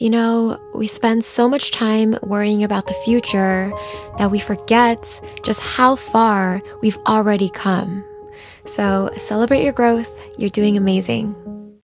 You know, we spend so much time worrying about the future that we forget just how far we've already come. So celebrate your growth. You're doing amazing.